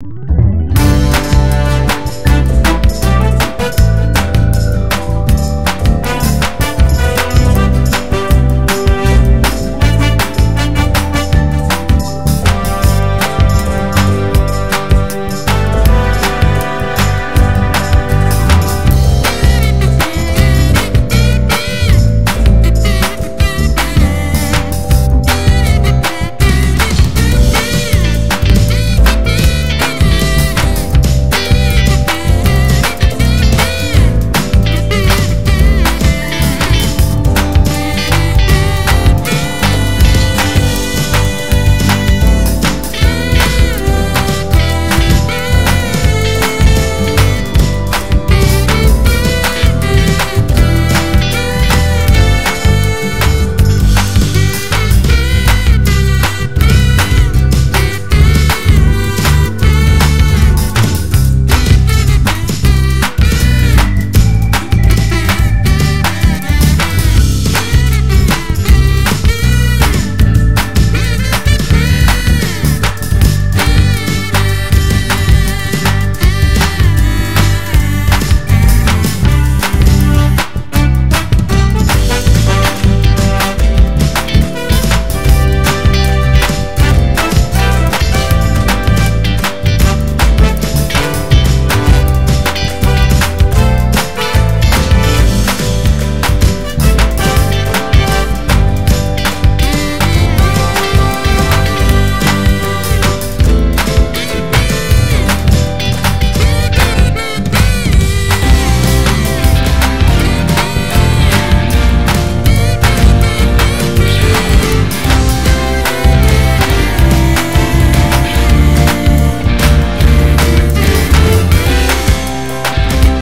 you